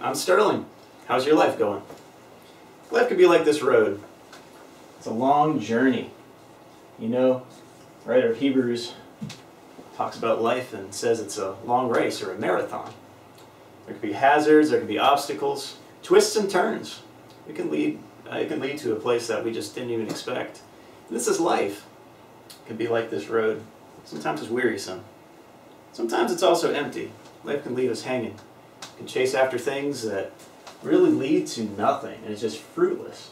I'm Sterling. How's your life going? Life could be like this road. It's a long journey. You know, writer of Hebrews talks about life and says it's a long race or a marathon. There could be hazards, there could be obstacles, twists and turns. It can lead, uh, it can lead to a place that we just didn't even expect. And this is life. It can be like this road. Sometimes it's wearisome. Sometimes it's also empty. Life can leave us hanging. Can chase after things that really lead to nothing, and it's just fruitless.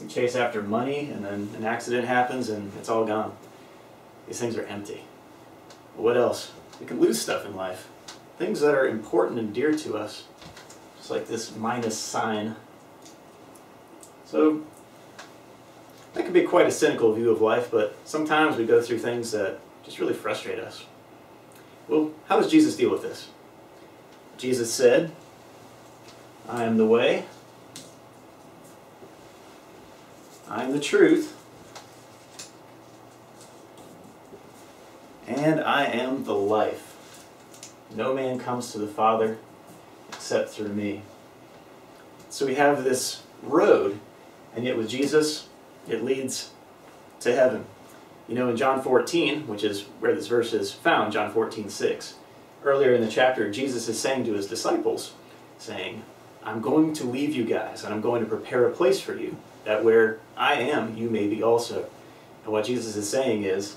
You chase after money, and then an accident happens, and it's all gone. These things are empty. But what else? We can lose stuff in life. Things that are important and dear to us. Just like this minus sign. So, that can be quite a cynical view of life, but sometimes we go through things that just really frustrate us. Well, how does Jesus deal with this? Jesus said, I am the way, I am the truth, and I am the life. No man comes to the Father except through me. So we have this road, and yet with Jesus, it leads to heaven. You know, in John 14, which is where this verse is found, John 14, 6, earlier in the chapter, Jesus is saying to his disciples, saying, I'm going to leave you guys, and I'm going to prepare a place for you, that where I am, you may be also. And what Jesus is saying is,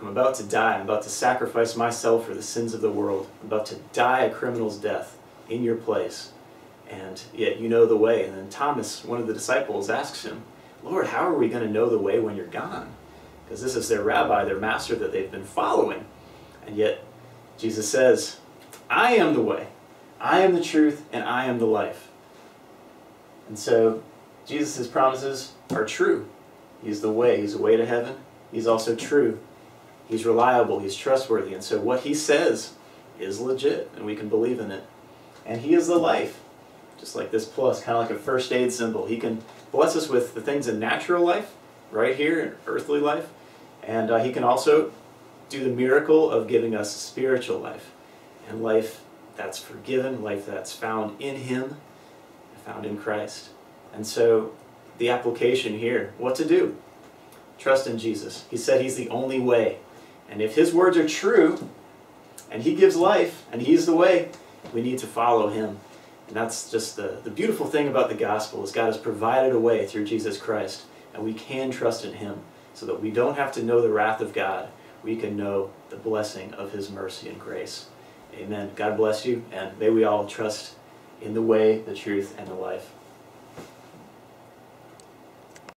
I'm about to die. I'm about to sacrifice myself for the sins of the world. I'm about to die a criminal's death in your place. And yet you know the way. And then Thomas, one of the disciples, asks him, Lord, how are we going to know the way when you're gone? Because this is their rabbi, their master that they've been following. And yet Jesus says, I am the way, I am the truth, and I am the life. And so Jesus' promises are true. He's the way, He's the way to heaven. He's also true. He's reliable, He's trustworthy. And so what He says is legit, and we can believe in it. And He is the life. Just like this plus, kind of like a first aid symbol. He can bless us with the things in natural life, right here, in earthly life. And uh, He can also do the miracle of giving us spiritual life and life that's forgiven, life that's found in Him, found in Christ. And so, the application here what to do? Trust in Jesus. He said He's the only way. And if His words are true, and He gives life, and He's the way, we need to follow Him. And that's just the, the beautiful thing about the gospel is God has provided a way through Jesus Christ, and we can trust in Him so that we don't have to know the wrath of God we can know the blessing of His mercy and grace. Amen. God bless you, and may we all trust in the way, the truth, and the life.